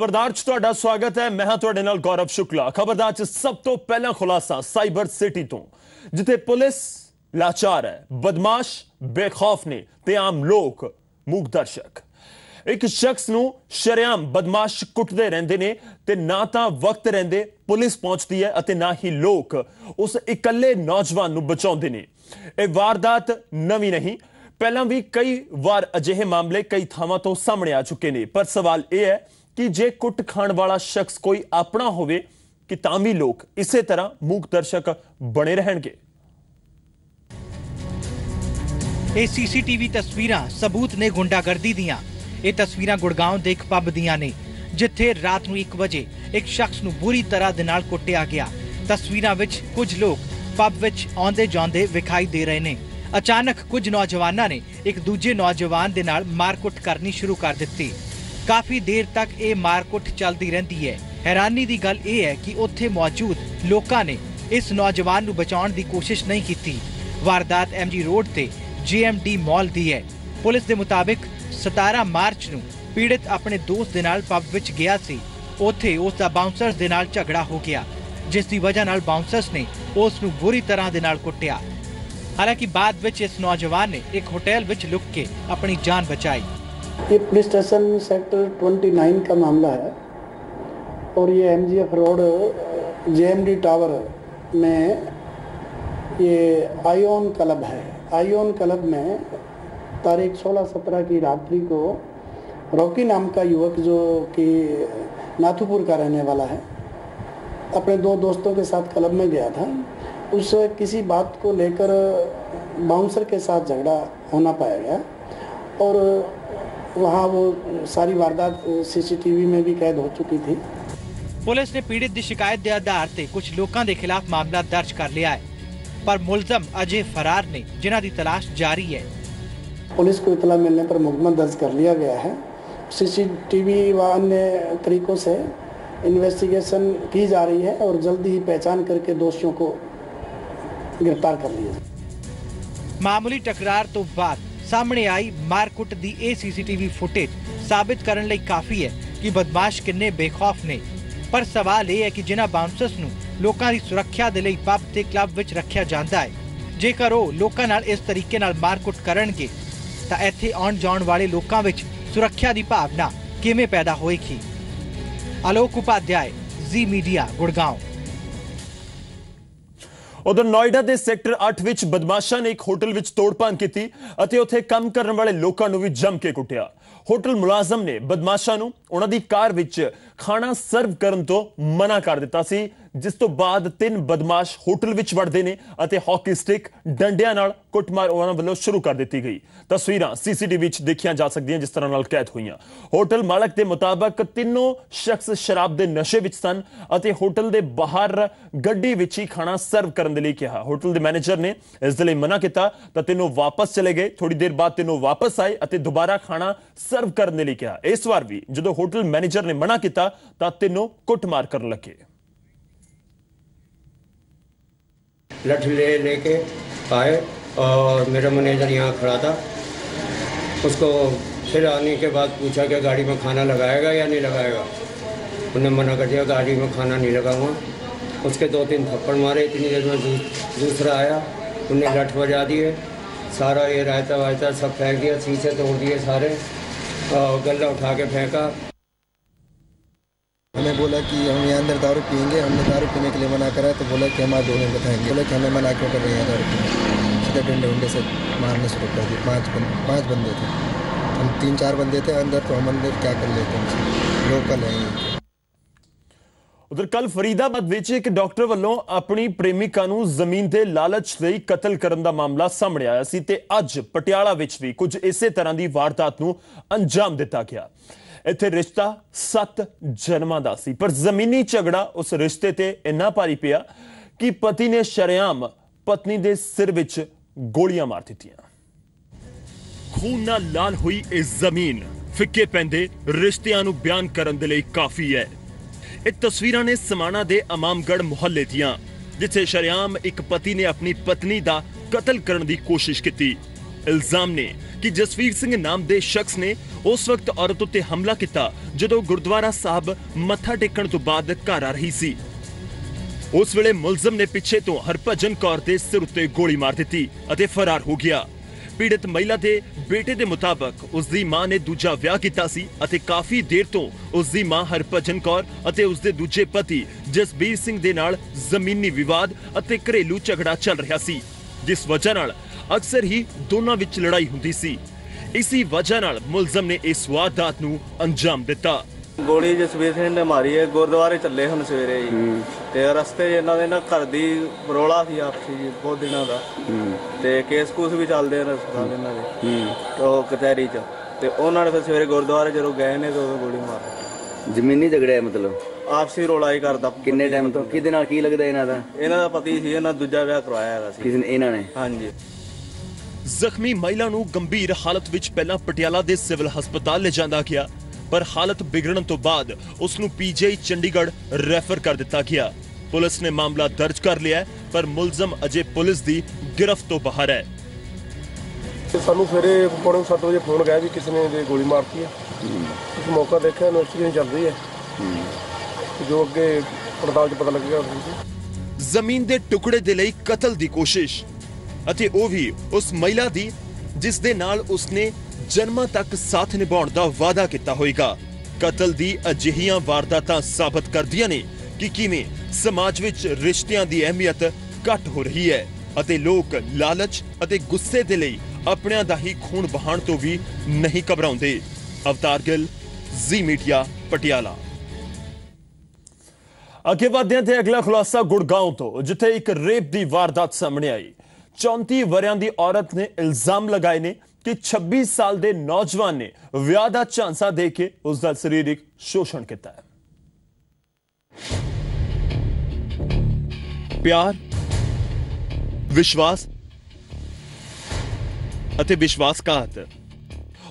ਖਬਰਦਾਰ ਚ ਤੁਹਾਡਾ ਸਵਾਗਤ ਹੈ। ਮੈਂ ਹਾਂ ਤੁਹਾਡੇ ਨਾਲ ਗੌਰਵ ਸ਼ੁਕਲਾ। ਖਬਰਦਾਰ ਚ ਸਭ ਤੋਂ ਪਹਿਲਾਂ ਖੁਲਾਸਾ ਸਾਈਬਰ ਸਿਟੀ ਤੋਂ, ਜਿੱਥੇ ਪੁਲਿਸ ਲਾਚਾਰ ਹੈ, ਬਦਮਾਸ਼ ਬੇਖੌਫ ਨੇ ਤੇ ਆਮ ਲੋਕ ਮੂਕ ਦਰਸ਼ਕ। ਇੱਕ ਸ਼ਖਸ ਨੂੰ ਸ਼ਰਿਆਮ ਬਦਮਾਸ਼ ਕੁੱਟਦੇ ਰਹਿੰਦੇ ਨੇ ਤੇ ਨਾ ਤਾਂ ਵਕਤ ਰਹਿੰਦੇ ਪੁਲਿਸ ਪਹੁੰਚਦੀ ਹੈ ਅਤੇ ਨਾ ਹੀ ਲੋਕ ਉਸ ਇਕੱਲੇ ਨੌਜਵਾਨ ਨੂੰ ਬਚਾਉਂਦੇ ਨੇ। ਇਹ ਵਾਰਦਾਤ ਨਵੀਂ ਨਹੀਂ, ਪਹਿਲਾਂ ਵੀ ਕਈ ਵਾਰ ਅਜਿਹੇ ਮਾਮਲੇ ਕਈ ਥਾਵਾਂ ਤੋਂ ਸਾਹਮਣੇ ਆ ਚੁੱਕੇ ਨੇ। ਪਰ ਸਵਾਲ ਇਹ ਹੈ ਕਿ ਜੇ ਕੁੱਟ ਖਾਣ ਵਾਲਾ ਸ਼ਖਸ ਕੋਈ ਆਪਣਾ ਹੋਵੇ, ਕਿ ਤਾਂ ਵੀ ਲੋਕ ਇਸੇ ਤਰ੍ਹਾਂ ਮੂਕ ਦਰਸ਼ਕ ਬਣੇ ਰਹਿਣਗੇ। ਇਹ ਸੀਸੀਟੀਵੀ ਤਸਵੀਰਾਂ ਸਬੂਤ ਨੇ ਗੁੰਡਾਗਰਦੀ ਦੀਆਂ। ਇਹ ਤਸਵੀਰਾਂ ਗੁੜਗਾਉਂ ਦੇ ਇੱਕ ਪੱਬ ਦੀਆਂ ਨੇ, ਜਿੱਥੇ ਰਾਤ ਨੂੰ 1 ਵਜੇ ਇੱਕ ਸ਼ਖਸ ਨੂੰ ਬੁਰੀ ਤਰ੍ਹਾਂ ਦੇ ਨਾਲ ਕੁੱਟਿਆ ਗਿਆ। ਤਸਵੀਰਾਂ ਵਿੱਚ ਕੁਝ ਲੋਕ ਪੱਬ ਵਿੱਚ ਆਉਂਦੇ ਜਾਂਦੇ ਵਿਖਾਈ ਦੇ ਰਹੇ ਨੇ। ਅਚਾਨਕ ਕੁਝ ਨੌਜਵਾਨਾਂ ਨੇ ਇੱਕ ਦੂਜੇ ਨੌਜਵਾਨ ਦੇ ਨਾਲ ਮਾਰਕੁੱਟ ਕਰਨੀ ਸ਼ੁਰੂ ਕਰ ਦਿੱਤੀ। ਕਾਫੀ ਦੇਰ ਤੱਕ ਇਹ ਮਾਰਕੁੱਟ ਚੱਲਦੀ ਰਹਿੰਦੀ ਹੈ। ਹੈਰਾਨੀ ਦੀ ਗੱਲ ਇਹ ਹੈ ਕਿ ਉੱਥੇ ਮੌਜੂਦ ਲੋਕਾਂ ਨੇ ਇਸ ਨੌਜਵਾਨ ਨੂੰ ਬਚਾਉਣ ਦੀ ਕੋਸ਼ਿਸ਼ ਨਹੀਂ ਕੀਤੀ। ਵਾਰਦਾਤ ਐਮਜੀ ਰੋਡ ਤੇ ਜੀਐਮਡੀ ਮਾਲ ਦੀ ਹੈ। ਪੁਲਿਸ ਦੇ ਮੁਤਾਬਿਕ 17 ਮਾਰਚ ਨੂੰ ਪੀੜਤ ਆਪਣੇ ਦੋਸਤ ਦੇ ਨਾਲ ਪਬ ਵਿੱਚ ਗਿਆ ਸੀ। ਉੱਥੇ ਉਸ ਦਾ ਬਾਉਂਸਰਸ ਦੇ ਨਾਲ ਝਗੜਾ ਹੋ ਗਿਆ, ਜਿਸ ਦੀ ਵਜ੍ਹਾ ਨਾਲ ਬਾਉਂਸਰਸ ਨੇ ਉਸ ਨੂੰ ਬੁਰੀ ਤਰ੍ਹਾਂ ਦੇ ਨਾਲ ਕੁੱਟਿਆ। ਹਾਲਾਂਕਿ ਬਾਅਦ ਵਿੱਚ ਇਸ ਨੌਜਵਾਨ ਨੇ ਇੱਕ ਹੋਟਲ ਵਿੱਚ ਲੁਕ ਕੇ ਆਪਣੀ ਜਾਨ ਬਚਾਈ। ये पुलिस स्टेशन सेक्टर 29 का मामला है और ये एमजीएफ रोड जेएमडी टावर में ये आयोन क्लब है। आयोन क्लब में तारीख 16-17 की रात्रि को रॉकी नाम का युवक जो कि नाथुपुर का रहने वाला है, अपने दो दोस्तों के साथ क्लब में गया था, उस किसी बात को लेकर बाउंसर के साथ झगड़ा होना पाया गया और वहाँ वो सारी वारदात सीसीटीवी में भी कैद हो चुकी थी ਪੁਲਿਸ ਨੇ ਪੀੜਤ ਦੀ ਸ਼ਿਕਾਇਤ ਦੇ ਆਧਾਰ ਤੇ ਕੁਝ ਲੋਕਾਂ ਦੇ ਖਿਲਾਫ ਮਾਮਲਾ ਦਰਜ ਕਰ ਲਿਆ ਹੈ ਪਰ ਮੁਲਜ਼ਮ ਅਜੇ ਫਰਾਰ ਨੇ ਜਿਨ੍ਹਾਂ ਦੀ ਤਲਾਸ਼ ਜਾਰੀ ਹੈ पुलिस को इतला मिलने पर मुकदमा दर्ज कर लिया गया है सीसीटीवी व अन्य तरीकों से इन्वेस्टिगेशन की जा रही है और जल्दी ही पहचान करके दोषियों को गिरफ्तार कर लिया जाए ਮਾਮੂਲੀ ਟਕਰਾਰ ਤੋਂ ਬਾਅਦ ਸਾਹਮਣੇ ਆਈ ਮਾਰਕੁੱਟ ਦੀ ਇਹ ਸੀਸੀਟੀਵੀ ਫੁਟੇਜ ਸਾਬਿਤ ਕਰਨ ਲਈ ਕਾਫੀ ਹੈ ਕਿ ਬਦਮਾਸ਼ ਕਿੰਨੇ ਬੇਖੌਫ ਨੇ। ਪਰ ਸਵਾਲ ਇਹ ਹੈ ਕਿ ਜਿਨ੍ਹਾਂ ਬਾਉਂਸਰਸ ਨੂੰ ਲੋਕਾਂ ਦੀ ਸੁਰੱਖਿਆ ਦੇ ਲਈ ਪਬ ਤੇ ਕਲੱਬ ਵਿੱਚ ਰੱਖਿਆ ਜਾਂਦਾ ਹੈ, ਜੇਕਰ ਉਹ ਲੋਕਾਂ ਨਾਲ ਇਸ ਤਰੀਕੇ ਨਾਲ ਮਾਰਕੁੱਟ ਕਰਨਗੇ, ਤਾਂ ਇੱਥੇ ਆਉਣ ਜਾਣ ਵਾਲੇ ਲੋਕਾਂ ਵਿੱਚ ਸੁਰੱਖਿਆ ਦੀ ਭਾਵਨਾ ਕਿਵੇਂ ਪੈਦਾ ਹੋਏਗੀ? ਅਲੋਕ ਉਪਾਧਿਆਏ, ਜ਼ੀ ਮੀਡੀਆ ਗੁੜਗਾਉਂ ਉਧਰ ਨੋਇਡਾ ਦੇ ਸੈਕਟਰ 8 ਵਿੱਚ ਬਦਮਾਸ਼ਾਂ ਨੇ ਇੱਕ ਹੋਟਲ ਵਿੱਚ ਤੋੜਪਾਨ ਕੀਤੀ ਅਤੇ ਉੱਥੇ ਕੰਮ ਕਰਨ ਵਾਲੇ ਲੋਕਾਂ ਨੂੰ ਵੀ ਜੰਮ ਕੇ ਕੁੱਟਿਆ। ਹੋਟਲ ਮੁਲਾਜ਼ਮ ਨੇ ਬਦਮਾਸ਼ਾਂ ਨੂੰ ਉਹਨਾਂ ਦੀ ਕਾਰ ਵਿੱਚ ਖਾਣਾ ਸਰਵ ਕਰਨ ਤੋਂ ਮਨਾ ਕਰ ਦਿੱਤਾ ਸੀ, ਜਿਸ ਤੋਂ ਬਾਅਦ ਤਿੰਨ ਬਦਮਾਸ਼ ਹੋਟਲ ਵਿੱਚ ਵੜਦੇ ਨੇ ਅਤੇ ਹਾਕੀ ਸਟਿਕ ਡੰਡਿਆਂ ਨਾਲ ਕੁੱਟਮਾਰ ਉਹਨਾਂ ਵੱਲੋਂ ਸ਼ੁਰੂ ਕਰ ਦਿੱਤੀ ਗਈ। ਤਸਵੀਰਾਂ ਸੀਸੀਟੀਵੀ ਵਿੱਚ ਦੇਖੀਆਂ ਜਾ ਸਕਦੀਆਂ ਜਿਸ ਤਰ੍ਹਾਂ ਨਾਲ ਕੈਦ ਹੋਈਆਂ। ਹੋਟਲ ਮਾਲਕ ਦੇ ਮੁਤਾਬਕ ਤਿੰਨੋਂ ਸ਼ਖਸ ਸ਼ਰਾਬ ਦੇ ਨਸ਼ੇ ਵਿੱਚ ਸਨ ਅਤੇ ਹੋਟਲ ਦੇ ਬਾਹਰ ਗੱਡੀ ਵਿੱਚ ਹੀ ਖਾਣਾ ਸਰਵ ਕਰਨ ਦੇ ਲਈ ਕਿਹਾ। ਹੋਟਲ ਦੇ ਮੈਨੇਜਰ ਨੇ ਇਸ ਦੇ ਲਈ ਮਨਾ ਕੀਤਾ ਤਾਂ ਤਿੰਨੋਂ ਵਾਪਸ ਚਲੇ ਗਏ। ਥੋੜੀ ਦੇਰ ਬਾਅਦ ਤਿੰਨੋਂ ਵਾਪਸ ਆਏ ਅਤੇ ਦੁਬਾਰਾ ਖਾਣਾ ਸਰਵ ਕਰਨ ਦੇ ਲਈ ਕਿਹਾ। ਇਸ ਵਾਰ ਵੀ ਜਦੋਂ ਹੋਟਲ ਮੈਨੇਜਰ ਨੇ ਮਨਾ ਕੀਤਾ ਤਾਂ ਤਿੰਨੋਂ ਕੁੱਟਮਾਰ ਕਰਨ ਲੱਗੇ लठ ले लेके आए और मेरा मैनेजर यहाँ खड़ा था उसको फिर आने के बाद पूछा कि गाड़ी में खाना लगाएगा या नहीं लगाएगा उन्होंने मना कर दिया गाड़ी में खाना नहीं लगाऊंगा उसके दो तीन थप्पड़ मारे इतनी देर में दू- दूसरा आया उन्हें लठ बजा दिए सारा ये रायता वायता सब फेंक दिया शीशे तोड़ दिए सारे और गल्ला उठा के फेंका हमें बोला कि हम यहाँ अंदर दारू पियेंगे हमने दारू पीने के लिए मना करा तो बोला कि हम आप दोनों बताएंगे बोला कि हमें मना क्यों कर रहे हैं दारू पीने सीधे डंडे उंडे से मारने शुरू कर दिए पांच बंद पाँच बंदे थे हम तीन चार बंदे थे अंदर तो हम अंदर क्या कर लेते हमसे लोकल हैं ये ਉਧਰ ਕੱਲ ਫਰੀਦਾਬਾਦ ਵਿੱਚ ਇੱਕ ਡਾਕਟਰ ਵੱਲੋਂ ਆਪਣੀ ਪ੍ਰੇਮਿਕਾ ਨੂੰ ਜ਼ਮੀਨ ਦੇ ਲਾਲਚ ਲਈ ਕਤਲ ਕਰਨ ਦਾ ਮਾਮਲਾ ਸਾਹਮਣੇ ਆਇਆ ਸੀ ਤੇ ਅੱਜ ਪਟਿਆਲਾ ਵਿੱਚ ਵੀ ਕੁਝ ਇਸੇ ਤਰ੍ਹਾਂ ਦੀ ਵਾਰਦਾਤ ਨੂੰ ਅੰਜਾਮ ਦਿੱਤਾ ਗਿਆ ਇੱਥੇ ਰਿਸ਼ਤਾ 7 ਜਨਮਾਂ ਦਾ ਸੀ। ਪਰ ਜ਼ਮੀਨੀ ਝਗੜਾ ਉਸ ਰਿਸ਼ਤੇ ਤੇ ਇੰਨਾ ਭਾਰੀ ਪਿਆ ਕਿ ਪਤੀ ਨੇ ਸ਼ਰੇਆਮ ਪਤਨੀ ਦੇ ਸਿਰ ਵਿੱਚ ਗੋਲੀਆਂ ਮਾਰ ਦਿੱਤੀਆਂ। ਖੂਨ ਨਾਲ ਲਾਲ ਹੋਈ ਇਸ ਜ਼ਮੀਨ ਫਿੱਕੇ ਪੈਂਦੇ ਰਿਸ਼ਤਿਆਂ ਨੂੰ ਬਿਆਨ ਕਰਨ ਦੇ ਲਈ ਕਾਫੀ ਹੈ। ਇਹ ਤਸਵੀਰਾਂ ਨੇ ਸਮਾਣਾ ਦੇ ਅਮਾਮਗੜ ਮੁਹੱਲੇ ਦੀਆਂ, ਜਿੱਥੇ ਸ਼ਰਿਆਮ ਇੱਕ ਪਤੀ ਨੇ ਆਪਣੀ ਪਤਨੀ ਦਾ ਕਤਲ ਕਰਨ ਦੀ ਕੋਸ਼ਿਸ਼ ਕੀਤੀ। ਇਲਜ਼ਾਮ ਨੇ ਕਿ ਜਸਵੀਰ ਸਿੰਘ ਨਾਮ ਦੇ ਸ਼ਖਸ ਨੇ ਉਸ ਵਕਤ ਔਰਤ ਉੱਤੇ ਹਮਲਾ ਕੀਤਾ, ਜਦੋਂ ਗੁਰਦੁਆਰਾ ਸਾਹਿਬ ਮੱਥਾ ਟੇਕਣ ਤੋਂ ਬਾਅਦ ਘਰ ਆ ਰਹੀ ਸੀ। ਉਸ ਵੇਲੇ ਮੁਲਜ਼ਮ ਨੇ ਪਿੱਛੇ ਤੋਂ ਹਰਭਜਨ ਕੌਰ ਦੇ ਸਿਰ ਉੱਤੇ ਗੋਲੀ ਮਾਰ ਦਿੱਤੀ ਅਤੇ ਫਰਾਰ ਹੋ ਗਿਆ। ਪੀੜਤ ਮਹਿਲਾ ਦੇ ਬੇਟੇ ਦੇ ਮੁਤਾਬਕ ਉਸ ਦੀ ਮਾਂ ਨੇ ਦੂਜਾ ਵਿਆਹ ਕੀਤਾ ਸੀ ਅਤੇ ਕਾਫੀ ਦੇਰ ਤੋਂ ਉਸ ਦੀ ਮਾਂ ਹਰਭਜਨ ਕੌਰ ਅਤੇ ਉਸ ਦੇ ਦੂਜੇ ਪਤੀ ਜਸਬੀਰ ਸਿੰਘ ਦੇ ਨਾਲ ਜ਼ਮੀਨੀ ਵਿਵਾਦ ਅਤੇ ਘਰੇਲੂ ਝਗੜਾ ਚੱਲ ਰਿਹਾ ਸੀ, ਜਿਸ ਵਜ੍ਹਾ ਨਾਲ ਅਕਸਰ ਹੀ ਦੋਨਾਂ ਵਿੱਚ ਲੜਾਈ ਹੁੰਦੀ ਸੀ। ਇਸੀ ਵਜ੍ਹਾ ਨਾਲ ਮੁਲਜ਼ਮ ਨੇ ਇਸ ਵਾਰਦਾਤ ਨੂੰ ਅੰਜਾਮ ਦਿੱਤਾ। ਗੋਲੀ ਜਸਵੀਰ ਸਿੰਘ ਨੇ ਮਾਰੀ ਹੈ ਗੁਰਦੁਆਰੇ ਚੱਲੇ ਹੁਣ ਸਵੇਰੇ ਜੀ। ਤੇ ਰਸਤੇ 'ਚ ਇਹਨਾਂ ਦੇ ਨਾ ਘਰ ਦੀ ਰੋਲਾ ਸੀ ਆਪਸੀ ਜੀ ਬਹੁਤ ਦਿਨਾਂ ਦਾ। ਤੇ ਕੇਸ ਕੂਸ ਵੀ ਚੱਲਦੇ ਨੇ ਹਸਪਤਾਲ ਇਹਨਾਂ ਦੇ। ਉਹ ਕਚਹਿਰੀ 'ਚ। ਤੇ ਉਹਨਾਂ ਨੇ ਫਿਰ ਸਵੇਰੇ ਗੁਰਦੁਆਰੇ ਜਦੋਂ ਗਏ ਨੇ ਤੇ ਗੋਲੀ ਮਾਰ। ਜ਼ਮੀਨੀ ਝਗੜਾ ਹੈ ਮਤਲਬ? ਆਪਸੀ ਰੋਲਾ ਹੀ ਕਰਦਾ ਕਿੰਨੇ ਟਾਈਮ ਤੋਂ? ਕਿਹਦੇ ਨਾਲ ਕੀ ਲੱਗਦਾ ਇਹਨਾਂ ਦਾ? ਇਹਨਾਂ ਦਾ ਪਤੀ ਸੀ ਇਹਨਾਂ ਦੂਜਾ ਵਿਆਹ ਕਰਵਾਇਆ ਹੈਗਾ ਸੀ। ਕਿਸੇ ਨੇ ਇਹਨਾਂ ਨੇ? ਹਾਂਜੀ। ਜ਼ਖਮੀ ਮਹਿਲਾ ਨੂੰ ਗੰਭੀਰ ਹਾਲਤ ਵਿੱਚ ਪਹਿਲਾਂ ਪਟਿਆਲਾ ਦੇ ਸਿਵਲ ਹਸਪਤਾਲ ਲਿਜਾਂਦਾ ਗਿਆ ਪਰ ਹਾਲਤ ਵਿਗੜਨ ਤੋਂ ਬਾਅਦ ਉਸ ਨੂੰ ਪੀਜੀਆਈ ਚੰਡੀਗੜ੍ਹ ਰੈਫਰ ਕਰ ਦਿੱਤਾ ਗਿਆ। ਪੁਲਿਸ ਨੇ ਮਾਮਲਾ ਦਰਜ ਕਰ ਲਿਆ ਪਰ ਮੁਲਜ਼ਮ ਅਜੇ ਪੁਲਿਸ ਦੀ ਗਿਰਫਤ ਤੋਂ ਬਾਹਰ ਹੈ। ਸਾਨੂੰ ਸਵੇਰੇ ਪੌਣੇ 7 ਵਜੇ ਫੋਨ ਗਿਆ ਵੀ ਕਿਸੇ ਨੇ ਗੋਲੀ ਮਾਰਤੀ ਹੈ। ਅਸੀਂ ਮੌਕਾ ਦੇਖਿਆ ਇਨਵੈਸਟੀਗੇਸ਼ਨ ਚੱਲ ਰਹੀ ਹੈ। ਜੋ ਅੱਗੇ ਪੜਤਾਲ 'ਚ ਪਤਾ ਲੱਗੇਗਾ ਜ਼ਮੀਨ ਦੇ ਟੁਕੜੇ ਦੇ ਲਈ ਕਤਲ ਦੀ ਕੋਸ਼ਿਸ਼। ਅਤੇ ਉਹ ਵੀ ਉਸ ਮਹਿਲਾ ਦੀ, ਜਿਸ ਦੇ ਨਾਲ ਉਸਨੇ ਜਨਮਾਂ ਤੱਕ ਸਾਥ ਨਿਭਾਉਣ ਦਾ ਵਾਅਦਾ ਕੀਤਾ ਹੋਵੇਗਾ ਕਤਲ ਦੀ ਅਜਿਹੀਆਂ ਵਾਰਦਾਤਾਂ ਸਾਬਤ ਕਰਦੀਆਂ ਨੇ ਕਿ ਕਿਵੇਂ ਸਮਾਜ ਵਿੱਚ ਰਿਸ਼ਤਿਆਂ ਦੀ ਅਹਿਮੀਅਤ ਘਟ ਹੋ ਰਹੀ ਹੈ ਅਤੇ ਲੋਕ ਲਾਲਚ ਅਤੇ ਗੁੱਸੇ ਦੇ ਲਈ ਆਪਣਿਆਂ ਦਾ ਹੀ ਖੂਨ ਬਹਾਉਣ ਤੋਂ ਵੀ ਨਹੀਂ ਘਬਰਾਉਂਦੇ। ਅਵਤਾਰ ਗਿੱਲ, ਜ਼ੀ ਮੀਡੀਆ, ਪਟਿਆਲਾ। ਅੱਗੇ ਵਧਦੇ ਹਾਂ ਤੇ ਅਗਲਾ ਖੁਲਾਸਾ ਗੁੜਗਾਉਂ ਤੋਂ, ਜਿੱਥੇ ਇੱਕ ਰੇਪ ਦੀ ਵਾਰਦਾਤ ਸਾਹਮਣੇ ਆਈ। 34 ਵਰਿਆਂ ਦੀ ਔਰਤ ਨੇ ਇਲਜ਼ਾਮ ਲਗਾਏ ਨੇ ਕਿ 26 ਸਾਲ ਦੇ ਨੌਜਵਾਨ ਨੇ ਵਿਆਹ ਦਾ ਝਾਂਸਾ ਦੇ ਕੇ ਉਸ ਦਾ ਸਰੀਰਕ ਸ਼ੋਸ਼ਣ ਕੀਤਾ ਹੈ। ਪਿਆਰ, ਵਿਸ਼ਵਾਸ ਅਤੇ ਵਿਸ਼ਵਾਸਘਾਤ।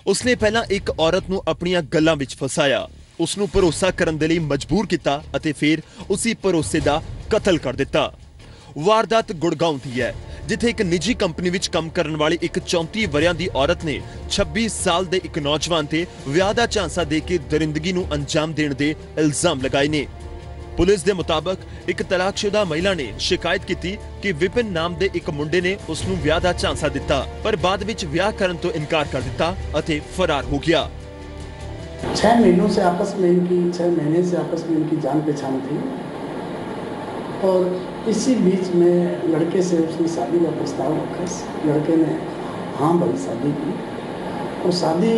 ਉਸਨੇ ਪਹਿਲਾਂ ਇੱਕ ਔਰਤ ਨੂੰ ਆਪਣੀਆਂ ਗੱਲਾਂ ਵਿੱਚ ਫਸਾਇਆ ਉਸ ਨੂੰ ਭਰੋਸਾ ਕਰਨ ਦੇ ਲਈ ਮਜਬੂਰ ਕੀਤਾ ਅਤੇ ਫਿਰ ਉਸੇ ਭਰੋਸੇ ਦਾ ਕਤਲ ਕਰ ਦਿੱਤਾ। ਵਾਰਦਾਤ ਗੁੜਗਾਉਂ ਦੀ ਹੈ। ਜਿੱਥੇ ਇੱਕ ਨਿੱਜੀ ਕੰਪਨੀ ਵਿੱਚ ਕੰਮ ਕਰਨ ਵਾਲੀ ਇੱਕ 34 ਵਰਿਆਂ ਦੀ ਔਰਤ ਨੇ 26 ਸਾਲ ਦੇ ਇੱਕ ਨੌਜਵਾਨ ਤੇ ਵਿਆਹ ਦਾ ਝਾਂਸਾ ਦੇ ਕੇ ਦਰਿੰਦਗੀ ਨੂੰ ਅੰਜਾਮ ਦੇਣ ਦੇ ਇਲਜ਼ਾਮ ਲਗਾਏ ਨੇ ਪੁਲਿਸ ਦੇ ਮੁਤਾਬਕ ਇੱਕ ਤਲਾਕਸ਼ੁਦਾ ਮਹਿਲਾ ਨੇ ਸ਼ਿਕਾਇਤ ਕੀਤੀ ਕਿ ਵਿਪਿਨ ਨਾਮ ਦੇ ਇੱਕ ਮੁੰਡੇ ਨੇ ਉਸ ਨੂੰ ਵਿਆਹ ਦਾ ਝਾਂਸਾ ਦਿੱਤਾ ਪਰ ਬਾਅਦ ਵਿੱਚ ਵਿਆਹ ਕਰਨ ਤੋਂ ਇਨਕਾਰ ਕਰ ਦਿੱਤਾ ਅਤੇ ਫਰਾਰ ਹੋ ਗਿਆ छः महीनों से आपस में इनकी छः महीने से आपस में इनकी जान पहचान थी और इसी बीच में लड़के से उसने शादी का प्रस्ताव रखा लड़के ने हाँ भरी शादी की और शादी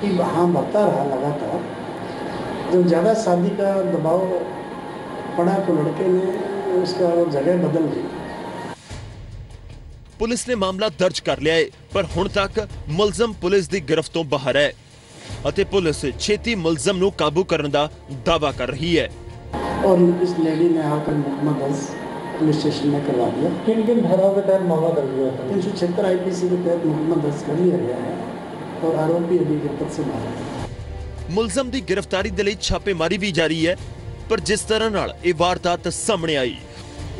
की हाँ भरता रहा लगातार जब ज़्यादा शादी का दबाव पड़ा तो लड़के ने उसका जगह बदल दी ਪੁਲਿਸ ਨੇ ਮਾਮਲਾ ਦਰਜ ਕਰ ਲਿਆ ਹੈ ਪਰ ਹੁਣ ਤੱਕ ਮੁਲਜ਼ਮ ਪੁਲਿਸ ਦੀ ਗ੍ਰਿਫਤ ਤੋਂ ਬਾਹਰ ਹੈ ਅਤੇ ਪੁਲਿਸ ਛੇਤੀ ਮੁਲਜ਼ਮ ਨੂੰ ਕਾਬੂ ਕਰਨ ਦਾ ਦਾਅਵਾ ਕਰ ਰਹੀ ਹੈ और इस लेडी ने आकर मुकदमा दर्ज पुलिस स्टेशन में करवा दिया किन किन धाराओं के तहत मामला दर्ज हुआ था तीन सौ छिहत्तर आई पी सी के तहत मुकदमा दर्ज कर लिया गया है और आरोपी अभी गिरफ्त से बाहर है ਮੁਲਜ਼ਮ ਦੀ ਗ੍ਰਿਫਤਾਰੀ ਦੇ ਲਈ ਛਾਪੇਮਾਰੀ ਵੀ ਜਾਰੀ ਹੈ ਪਰ ਜਿਸ ਤਰ੍ਹਾਂ ਨਾਲ ਇਹ ਵਾਰਦਾਤ ਸਾਹਮਣੇ ਆਈ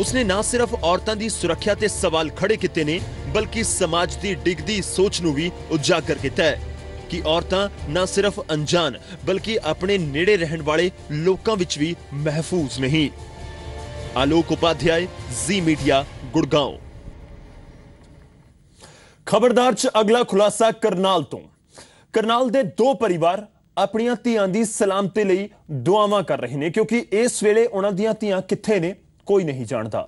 ਉਸਨੇ ਨਾ ਸਿਰਫ ਔਰਤਾਂ ਦੀ ਸੁਰੱਖਿਆ ਤੇ ਸਵਾਲ ਖੜੇ ਕੀਤੇ ਨੇ ਬਲਕਿ ਸਮਾਜ ਦੀ ਡਿੱਗਦੀ ਸੋਚ ਨੂੰ ਵੀ ਉਜਾਗਰ ਕੀਤਾ ਹੈ ਕਿ ਔਰਤਾਂ ਨਾ ਸਿਰਫ ਅਣਜਾਣ, ਬਲਕਿ ਆਪਣੇ ਨੇੜੇ ਰਹਿਣ ਵਾਲੇ ਲੋਕਾਂ ਵਿੱਚ ਵੀ ਮਹਿਫੂਜ਼ ਨਹੀਂ। ਆਲੋਕ ਉਪਾਧਿਆਏ, ਜ਼ੀ ਮੀਡੀਆ ਗੁੜਗਾਉਂ ਖਬਰਦਾਰ ਚ ਅਗਲਾ ਖੁਲਾਸਾ ਕਰਨਾਲ ਤੋਂ। ਕਰਨਾਲ ਦੇ ਦੋ ਪਰਿਵਾਰ ਆਪਣੀਆਂ ਧੀਆਂ ਦੀ ਸਲਾਮਤੀ ਲਈ ਦੁਆਵਾਂ ਕਰ ਰਹੇ ਨੇ, ਕਿਉਂਕਿ ਇਸ ਵੇਲੇ ਉਹਨਾਂ ਦੀਆਂ ਧੀਆਂ ਕਿੱਥੇ ਨੇ, ਕੋਈ ਨਹੀਂ ਜਾਣਦਾ।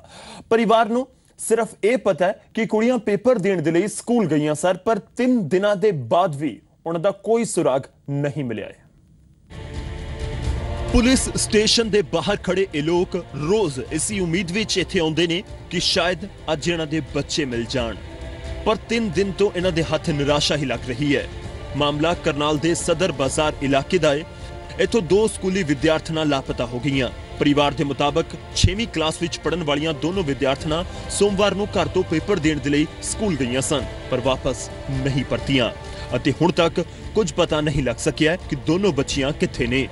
ਪਰਿਵਾਰ ਨੂੰ ਸਿਰਫ ਇਹ ਪਤਾ ਹੈ ਕਿ ਕੁੜੀਆਂ ਪੇਪਰ ਦੇਣ ਦੇ ਲਈ ਸਕੂਲ ਗਈਆਂ ਸਰ ਪਰ 3 ਦਿਨਾਂ ਦੇ ਬਾਅਦ ਵੀ ਉਹਨਾਂ ਦਾ ਕੋਈ ਸੁਰਾਗ ਨਹੀਂ ਮਿਲਿਆ ਹੈ। ਪੁਲਿਸ ਸਟੇਸ਼ਨ ਦੇ ਬਾਹਰ ਖੜੇ ਇਹ ਲੋਕ ਰੋਜ਼ ਇਸੀ ਉਮੀਦ ਵਿੱਚ ਇੱਥੇ ਆਉਂਦੇ ਨੇ ਕਿ ਸ਼ਾਇਦ ਅੱਜ ਇਹਨਾਂ ਦੇ ਬੱਚੇ ਮਿਲ ਜਾਣ। ਪਰ 3 ਦਿਨ ਤੋਂ ਇਹਨਾਂ ਦੇ ਹੱਥ ਨਿਰਾਸ਼ਾ ਹੀ ਲੱਗ ਰਹੀ ਹੈ। ਮਾਮਲਾ ਕਰਨਾਲ ਦੇ ਸਦਰ ਬਾਜ਼ਾਰ ਇਲਾਕੇ ਦਾ ਹੈ। ਇੱਥੋਂ ਦੋ ਸਕੂਲੀ ਵਿਦਿਆਰਥਣਾਂ ਲਾਪਤਾ ਹੋ ਗਈਆਂ। ਪਰਿਵਾਰ ਦੇ ਮੁਤਾਬਕ 6ਵੀਂ ਕਲਾਸ ਵਿੱਚ ਪੜਨ ਵਾਲੀਆਂ ਦੋਨੋਂ ਵਿਦਿਆਰਥਣਾਂ ਸੋਮਵਾਰ ਨੂੰ ਘਰ ਤੋਂ ਪੇਪਰ ਦੇਣ ਦੇ ਲਈ ਸਕੂਲ ਗਈਆਂ ਸਨ, ਪਰ ਵਾਪਸ ਨਹੀਂ ਪਰਤੀਆਂ। ਅਤੇ ਹੁਣ ਤੱਕ ਕੁਝ ਪਤਾ ਨਹੀਂ ਲੱਗ ਸਕਿਆ ਕਿ ਦੋਨੋਂ ਬੱਚੀਆਂ ਕਿੱਥੇ ਨੇ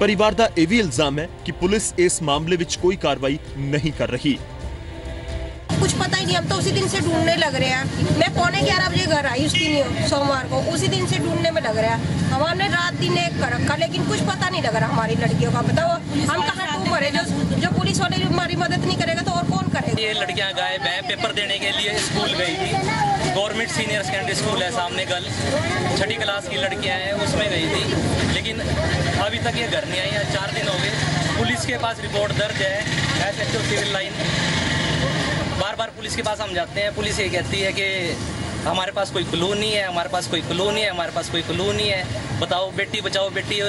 ਪਰਿਵਾਰ ਦਾ ਇਹ ਵੀ ਇਲਜ਼ਾਮ ਹੈ ਕਿ ਪੁਲਿਸ ਇਸ ਮਾਮਲੇ ਵਿੱਚ ਕੋਈ ਕਾਰਵਾਈ ਨਹੀਂ ਕਰ ਰਹੀ कुछ पता ही ही नहीं हम तो उसी दिन से ढूंढने लग रहे हैं मैं पौने ग्यारह बजे घर आई उस दिन सोमवार को उसी दिन से ढूंढने में लग रहा है हमारे रात दिन एक कर रखा लेकिन कुछ पता नहीं लग रहा हमारी लड़कियों का बताओ हम कहाँ टू मरे जो जो पुलिस वाले हमारी मदद नहीं करेगा तो और कौन करेगा ये लड़कियां गायब हैं पेपर देने के लिए स्कूल गई थी गवर्नमेंट सीनियर सेकेंडरी स्कूल है सामने कल। छठी क्लास की लड़कियाँ हैं उसमें गई थी। लेकिन अभी तक ये घर नहीं आई है चार दिन हो गए। पुलिस के पास रिपोर्ट दर्ज है एस एच सिविल लाइन। बार बार पुलिस के पास हम जाते हैं। पुलिस ये कहती है कि हमारे पास कोई क्लू नहीं है हमारे पास कोई क्लू नहीं है हमारे पास कोई क्लू नहीं है। बताओ बेटी बचाओ बेटी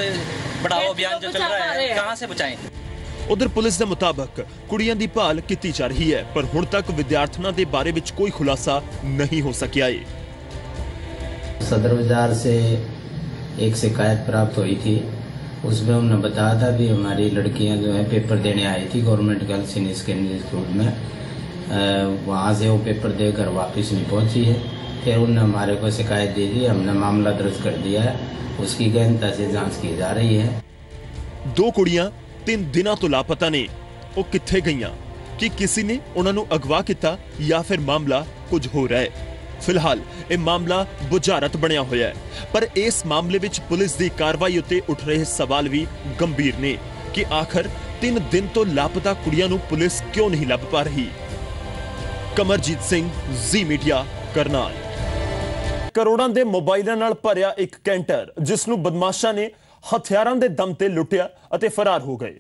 पढ़ाओ अभियान जो चल रहा है। कहाँ से बचाएँ? उधर पुलिस के मुताबिक कुड़ियों की भाल की जा रही है पर ਹੁਣ तक विद्यार्थियों के बारे में कोई खुलासा नहीं हो ਸਕਿਆ है। सदर बाज़ार से एक शिकायत प्राप्त हुई थी। उसमें उन्होंने बताया था कि हमारी लड़कियाँ जो है पेपर देने आई थी government girls in secondary institute में। वहाँ से वो पेपर दे कर वापस नहीं पहुँची है। फिर उन्होंने हमारे को शिकायत दे दी हमने मामला दर्ज कर दिया है। उसकी गहनता से जाँच की जा रही है। दो कुड़ियाँ ਤਿੰਨ ਦਿਨਾਂ ਤੋਂ ਲਾਪਤਾ ਨੇ। ਉਹ ਕਿੱਥੇ ਗਈਆਂ? ਕਿ ਕਿਸੇ ਨੇ ਉਹਨਾਂ ਨੂੰ ਅਗਵਾ ਕੀਤਾ ਜਾਂ ਫਿਰ ਮਾਮਲਾ ਕੁਝ ਹੋਰ ਹੈ? ਫਿਲਹਾਲ ਇਹ ਮਾਮਲਾ ਬੁਝਾਰਤ ਬਣਿਆ ਹੋਇਆ ਹੈ। ਪਰ ਇਸ ਮਾਮਲੇ ਵਿੱਚ ਪੁਲਿਸ ਦੀ ਕਾਰਵਾਈ ਉੱਤੇ ਉੱਠ ਰਹੇ ਸਵਾਲ ਵੀ ਗੰਭੀਰ ਨੇ ਕਿ ਆਖਰ ਤਿੰਨ ਦਿਨ ਤੋਂ ਲਾਪਤਾ ਕੁੜੀਆਂ ਨੂੰ ਪੁਲਿਸ ਕਿਉਂ ਨਹੀਂ ਲੱਭ ਪਾ ਰਹੀ? ਕਮਰਜੀਤ ਸਿੰਘ ਜ਼ੀ ਮੀਡੀਆ ਕਰਨਾਲ। ਕਰੋੜਾਂ ਦੇ ਮੋਬਾਈਲਾਂ ਨਾਲ ਭਰਿਆ ਇੱਕ ਕੈਂਟਰ, ਜਿਸ ਨੂੰ ਬਦਮਾਸ਼ਾਂ ਨੇ ਹਥਿਆਰਾਂ ਦੇ ਦਮ ਤੇ ਲੁੱਟਿਆ ਅਤੇ ਫਰਾਰ ਹੋ ਗਏ।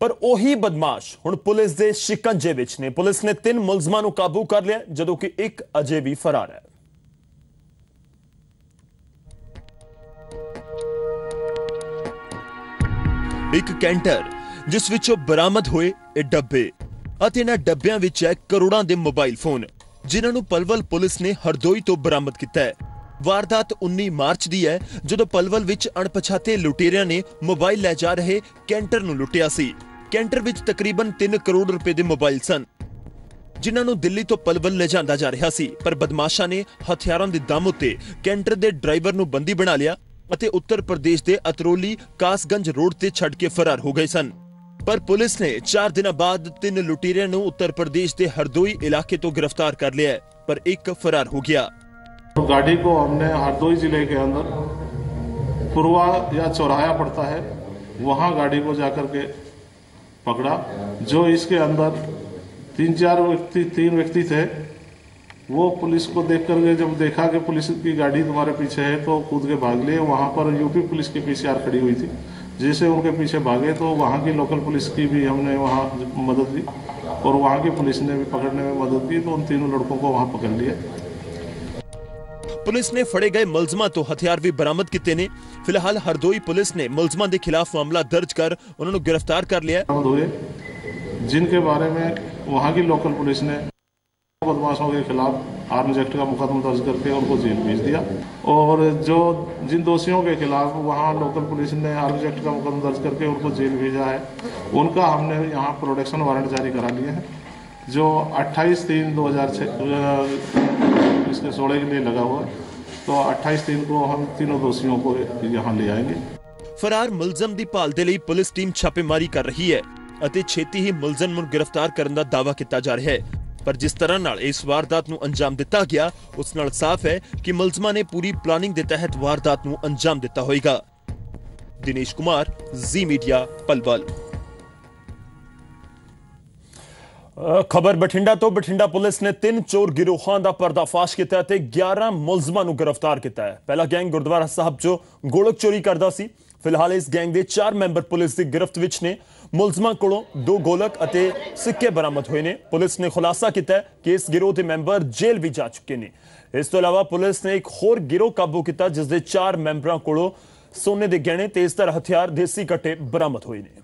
ਪਰ ਉਹੀ ਬਦਮਾਸ਼ ਹੁਣ ਪੁਲਿਸ ਦੇ ਸ਼ਿਕੰਜੇ ਵਿੱਚ ਨੇ। ਪੁਲਿਸ ਨੇ ਤਿੰਨ ਮੁਲਜ਼ਮਾਂ ਨੂੰ ਕਾਬੂ ਕਰ ਲਿਆ, ਜਦੋਂ ਕਿ ਇੱਕ ਅਜੇ ਵੀ ਫਰਾਰ ਹੈ। ਇੱਕ ਕੈਂਟਰ, ਜਿਸ ਵਿੱਚੋਂ ਬਰਾਮਦ ਹੋਏ ਇਹ ਡੱਬੇ ਅਤੇ ਇਹਨਾਂ ਡੱਬਿਆਂ ਵਿੱਚ ਹੈ ਕਰੋੜਾਂ ਦੇ ਮੋਬਾਈਲ ਫੋਨ, ਜਿਨ੍ਹਾਂ ਨੂੰ ਪਲਵਲ ਪੁਲਿਸ ਨੇ ਹਰਦੋਈ ਤੋਂ ਬਰਾਮਦ ਕੀਤਾ ਹੈ। ਵਾਰਦਾਤ 19 ਮਾਰਚ ਦੀ ਹੈ, ਜਦੋਂ ਪਲਵਲ ਵਿੱਚ ਅਣਪਛਾਤੇ ਲੁਟੇਰਿਆਂ ਨੇ ਮੋਬਾਈਲ ਲੈ ਜਾ ਰਹੇ ਕੈਂਟਰ ਨੂੰ ਲੁੱਟਿਆ ਸੀ। ਕੈਂਟਰ ਵਿੱਚ ਤਕਰੀਬਨ 3 ਕਰੋੜ ਰੁਪਏ ਦੇ ਮੋਬਾਈਲ ਸਨ। ਜਿਨ੍ਹਾਂ ਨੂੰ ਦਿੱਲੀ ਤੋਂ ਪਲਵਲ ਲੈ ਜਾਂਦਾ ਜਾ ਰਿਹਾ ਸੀ, ਪਰ ਬਦਮਾਸ਼ਾਂ ਨੇ ਹਥਿਆਰਾਂ ਦੇ ਦਮ ਉੱਤੇ ਕੈਂਟਰ ਦੇ ਡਰਾਈਵਰ ਨੂੰ ਬੰਦੀ ਬਣਾ ਲਿਆ ਅਤੇ ਉੱਤਰ ਪ੍ਰਦੇਸ਼ ਦੇ ਅਤਰੋਲੀ ਕਾਸਗੰਜ ਰੋਡ ਤੇ ਛੱਡ ਕੇ ਫਰਾਰ ਹੋ ਗਏ ਸਨ। ਪਰ ਪੁਲਿਸ ਨੇ 4 ਦਿਨਾਂ ਬਾਅਦ ਤਿੰਨ ਲੁਟੇਰਿਆਂ ਨੂੰ ਉੱਤਰ ਪ੍ਰਦੇਸ਼ ਦੇ ਹਰਦੋਈ ਇਲਾਕੇ ਤੋਂ ਗ੍ਰਿਫਤਾਰ ਕਰ ਲਿਆ ਪਰ ਇੱਕ ਫਰਾਰ ਹੋ ਗਿਆ। गाड़ी को हमने हरदोई ज़िले के अंदर पुरवा या चौराया पड़ता है, वहाँ गाड़ी को जाकर के पकड़ा, जो इसके अंदर तीन चार व्यक्ति, तीन व्यक्ति थे, वो पुलिस को देख करके जब देखा कि पुलिस की गाड़ी तुम्हारे पीछे है तो कूद के भाग लिए। वहाँ पर यूपी पुलिस की पीसीआर खड़ी हुई थी। जैसे उनके पीछे भागे तो वहाँ की लोकल पुलिस की भी हमने वहाँ मदद दी और वहाँ की पुलिस ने भी पकड़ने में मदद की तो उन तीनों लड़कों को वहाँ पकड़ लिया। पुलिस ने फड़े गए मुलजमा तो हथियार भी बरामद किए ने। फ़िलहाल हरदोई पुलिस ने मुलजमा के खिलाफ मामला दर्ज कर उन्होंने गिरफ़्तार कर लिया जिनके बारे में वहाँ की लोकल पुलिस ने बदमाशों के खिलाफ आर्म्स एक्ट का मुकदमा दर्ज करके उनको जेल भेज दिया। और जो, जिन दोषियों के खिलाफ वहाँ लोकल पुलिस ने आर्म्स एक्ट का मुकदमा दर्ज करके उनको जेल भेजा है, उनका हमने यहाँ प्रोटेक्शन वारंट जारी करा लिए हैं। जो 28 तीन 2006 इसके सोलह के लिए लगा हुआ है तो 28 तीन को हम तीनों दोषियों को यहाँ ले आएंगे ਫਰਾਰ ਮੁਲਜ਼ਮ ਦੀ ਭਾਲ ਦੇ ਲਈ ਪੁਲਿਸ ਟੀਮ ਛਾਪੇਮਾਰੀ ਕਰ ਰਹੀ ਹੈ ਅਤੇ ਛੇਤੀ ਹੀ ਮੁਲਜ਼ਮ ਨੂੰ ਗ੍ਰਿਫਤਾਰ ਕਰਨ ਦਾ ਦਾਅਵਾ ਕੀਤਾ ਜਾ ਰਿਹਾ ਹੈ ਪਰ ਜਿਸ ਤਰ੍ਹਾਂ ਨਾਲ ਇਸ ਵਾਰਦਾਤ ਨੂੰ ਅੰਜਾਮ ਦਿੱਤਾ ਗਿਆ ਉਸ ਨਾਲ ਸਾਫ਼ ਹੈ ਕਿ ਮੁਲਜ਼ਮਾਂ ਨੇ ਪੂਰੀ ਪਲਾਨਿੰਗ ਦੇ ਤਹਿਤ ਵਾਰਦਾਤ ਨੂੰ ਅੰਜਾਮ ਦਿੱਤਾ ਹੋਵੇਗਾ ਦਿਨੇਸ਼ ਕੁਮਾਰ ਜ਼ੀ ਮੀਡੀਆ ਪਲਵਲ ਖਬਰ ਬਠਿੰਡਾ ਤੋਂ, ਬਠਿੰਡਾ ਪੁਲਿਸ ਨੇ ਤਿੰਨ ਚੋਰ ਗਿਰੋਹਾਂ ਦਾ ਪਰਦਾਫਾਸ਼ ਕੀਤਾ ਤੇ 11 ਮੁਲਜ਼ਮਾਂ ਨੂੰ ਗ੍ਰਿਫਤਾਰ ਕੀਤਾ ਹੈ। ਪਹਿਲਾ ਗੈਂਗ ਗੁਰਦੁਆਰਾ ਸਾਹਿਬ 'ਚੋਂ ਗੋਲਕ ਚੋਰੀ ਕਰਦਾ ਸੀ। ਫਿਲਹਾਲ ਇਸ ਗੈਂਗ ਦੇ 4 ਮੈਂਬਰ ਪੁਲਿਸ ਦੀ ਗ੍ਰਿਫਤ ਵਿੱਚ ਨੇ। ਮੁਲਜ਼ਮਾਂ ਕੋਲੋਂ ਦੋ ਗੋਲਕ ਅਤੇ ਸਿੱਕੇ ਬਰਾਮਦ ਹੋਏ ਨੇ। ਪੁਲਿਸ ਨੇ ਖੁਲਾਸਾ ਕੀਤਾ ਕਿ ਇਸ ਗਿਰੋਹ ਦੇ ਮੈਂਬਰ ਜੇਲ੍ਹ ਵੀ ਜਾ ਚੁੱਕੇ ਨੇ। ਇਸ ਤੋਂ ਇਲਾਵਾ ਪੁਲਿਸ ਨੇ ਇੱਕ ਹੋਰ ਗਿਰੋਹ ਕਾਬੂ ਕੀਤਾ, ਜਿਸ ਦੇ 4 ਮੈਂਬਰਾਂ ਕੋਲੋਂ ਸੋਨੇ ਦੇ ਗਹਿਣੇ ਅਤੇ ਇਸ ਤਰ੍ਹਾਂ ਹਥਿਆਰ, ਦੇਸੀ ਕੱਟੇ ਬਰਾਮਦ ਹੋਏ ਨੇ।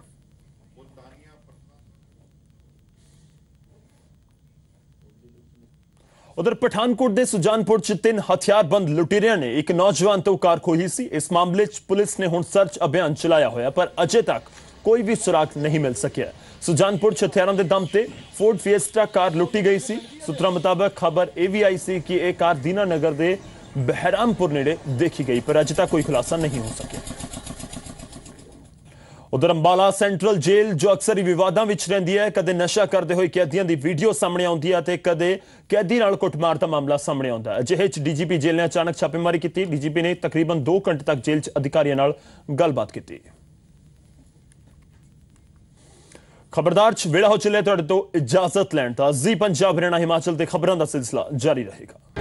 ਉਧਰ ਪਠਾਨਕੋਟ ਦੇ ਸੁਜਾਨਪੁਰ ਚ ਤਿੰਨ ਹਥਿਆਰਬੰਦ ਲੁਟੇਰਿਆਂ ਨੇ ਇੱਕ ਨੌਜਵਾਨ ਤੋਂ ਕਾਰ ਖੋਹੀ ਸੀ। ਇਸ ਮਾਮਲੇ 'ਚ ਪੁਲਿਸ ਨੇ ਹੁਣ ਸਰਚ ਅਭਿਆਨ ਚਲਾਇਆ ਹੋਇਆ, ਪਰ ਅਜੇ ਤੱਕ ਕੋਈ ਵੀ ਸੁਰਾਗ ਨਹੀਂ ਮਿਲ ਸਕਿਆ। ਸੁਜਾਨਪੁਰ 'ਚ ਹਥਿਆਰਾਂ ਦੇ ਦਮ ਤੇ ਫੋਰਡ ਫੀਐਸਟਾ ਕਾਰ ਲੁੱਟੀ ਗਈ ਸੀ। ਸੂਤਰਾਂ ਮੁਤਾਬਕ ਖਬਰ ਇਹ ਵੀ ਆਈ ਸੀ ਕਿ ਇਹ ਕਾਰ ਦੀਨਾ ਨਗਰ ਦੇ ਬਹਿਰਾਮਪੁਰ ਨੇੜੇ ਦੇਖੀ ਗਈ, ਪਰ ਅਜੇ ਤੱਕ ਕੋਈ ਖੁਲਾਸਾ ਨਹੀਂ ਹੋ ਸਕਿਆ। ਉਧਰ ਅੰਬਾਲਾ ਸੈਂਟਰਲ ਜੇਲ੍ਹ ਜੋ ਅਕਸਰ ਹੀ ਵਿਵਾਦਾਂ ਵਿੱਚ ਰਹਿੰਦੀ ਹੈ, ਕਦੇ ਨਸ਼ਾ ਕਰਦੇ ਹੋਏ ਕੈਦੀਆਂ ਦੀ ਵੀਡੀਓ ਸਾਹਮਣੇ ਆਉਂਦੀ ਹੈ ਤੇ ਕਦੇ ਕੈਦੀ ਨਾਲ ਕੁੱਟਮਾਰ ਦਾ ਮਾਮਲਾ ਸਾਹਮਣੇ ਆਉਂਦਾ ਹੈ। ਅਜਿਹੇ ਚ ਡੀਜੀਪੀ ਜੇਲ੍ਹ ਨੇ ਅਚਾਨਕ ਛਾਪੇਮਾਰੀ ਕੀਤੀ। ਡੀਜੀਪੀ ਨੇ ਤਕਰੀਬਨ 2 ਘੰਟੇ ਤੱਕ ਜੇਲ੍ਹ ਚ ਅਧਿਕਾਰੀਆਂ ਨਾਲ ਗੱਲਬਾਤ ਕੀਤੀ। ਖਬਰਦਾਰ ਚ ਵੇਲਾ ਹੋ ਚੱਲਿਆ ਤੁਹਾਡੇ ਤੋਂ ਇਜਾਜ਼ਤ ਲੈਣ ਦਾ ਜ਼ੀ ਪੰਜਾਬ, ਹਰਿਆਣਾ, ਹਿਮਾਚਲ ਦੇ ਖਬਰਾਂ ਦਾ ਸਿਲਸਿਲਾ ਜਾਰੀ ਰਹੇਗਾ।